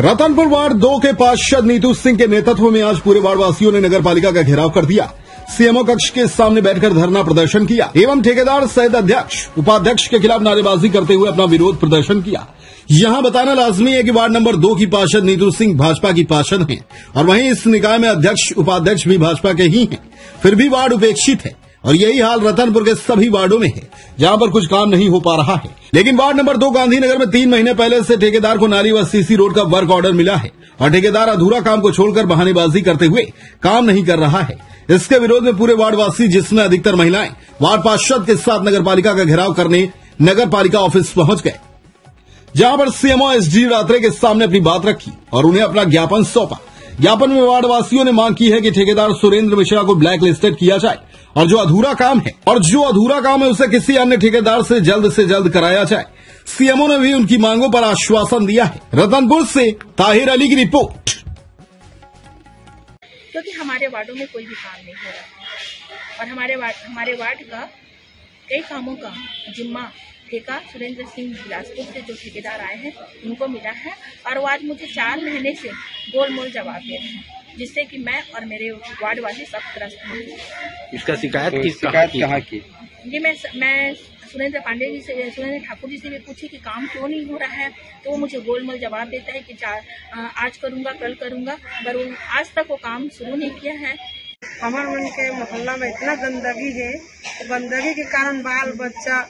Ratanpur ward दो के पार्षद नीतू सिंह के नेतृत्व में आज पूरे वार्ड वासियों ने नगर पालिका का घेराव कर दिया। सीएमओ कक्ष के सामने बैठकर धरना प्रदर्शन किया। एवं ठेकेदार सहित अध्यक्ष, उपाध्यक्ष के खिलाफ नारेबाजी करते हुए अपना विरोध प्रदर्शन किया। यहाँ बताना लाजमी है कि वार्ड नंबर दो की पार्षद नीतू सिंह भाजपा की पार्षद हैं और वहीं इस निकाय में अध्यक्ष, उपाध्यक्ष भी भाजपा के ही हैं। फिर भी वार्ड उपेक्षित है। और यही हाल रतनपुर के सभी वार्डो में है, जहाँ पर कुछ काम नहीं हो पा रहा है। लेकिन वार्ड नंबर दो, गांधीनगर में तीन महीने पहले से ठेकेदार को नाली व सीसी रोड का वर्क ऑर्डर मिला है और ठेकेदार अधूरा काम को छोड़कर बहानेबाजी करते हुए काम नहीं कर रहा है। इसके विरोध में पूरे वार्डवासी, जिसमें अधिकतर महिलाएँ, वार्ड पार्षद के साथ नगर का घेराव करने नगर ऑफ़िस पहुँच गए, जहाँ पर सीएमओ एस डी रात्रे के सामने अपनी बात रखी और उन्हें अपना ज्ञापन सौंपा। ज्ञापन में वार्डवासियों ने मांग की है कि ठेकेदार सुरेंद्र मिश्रा को ब्लैक लिस्टेड किया जाए। और जो अधूरा काम है, और जो अधूरा काम है, उसे किसी अन्य ठेकेदार से जल्द से जल्द कराया जाए। सीएमओ ने भी उनकी मांगों पर आश्वासन दिया है। रतनपुर से ताहिर अली की रिपोर्ट। क्योंकि हमारे वार्डों में कोई भी काम नहीं हो रहा और हमारे वार्ड हमारे वार्ड का कई कामों का जिम्मा ठेका सुरेंद्र सिंह बिलासपुर से जो ठेकेदार आए हैं, उनको मिला है। और वो आज मुझे चार महीने से गोल मोल जवाब दे रहे हैं। जिससे कि मैं और मेरे वार्ड वासी सब त्रस्त हैं। इसका शिकायत तो किस शिकायत? कहाँ की? ये मैं मैं सुरेंद्र पांडे जी से सुरेंद्र ठाकुर जी से भी पूछी कि काम क्यों नहीं हो रहा है तो वो मुझे गोलमोल जवाब देता है कि चार आज करूँगा कल करूँगा पर वो आज तक वो काम शुरू नहीं किया है। हमार मन के मोहल्ला में इतना गंदगी है तो गंदगी के कारण बाल बच्चा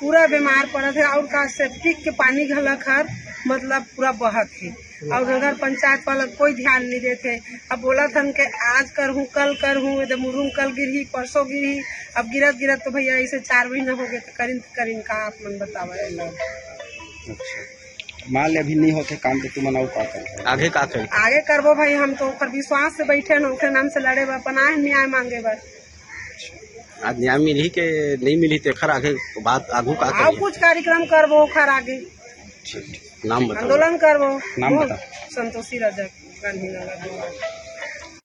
पूरा बीमार पड़त है और का सेप्टिक के पानी घलक हर मतलब पूरा बहत है। और नगर पंचायत वाला कोई ध्यान नहीं देते। अब बोला थन के आज कर हूँ कल कर हूँ एकदम मुरुम कल गिरही परसों गिरही अब गिरत गिरत तो भैया ऐसे चार महीना हो गए तो करीन करीन का आप मन बतावे लोग अच्छा। मान ले अभी नहीं होते काम तो तुम का कर आगे का करी आगे करबो भाई हम तो ओकर विश्वास से बैठे न ओकर नाम से लड़े बा अपना न्याय मांगे बा। आज न्याय मिली के नहीं मिली तो खर आगे बात आगू का करी कुछ कार्यक्रम करबो ओकर आगे। नाम बताओ। आंदोलन कर नाम बताओ। संतोषी रजक गांधीनगर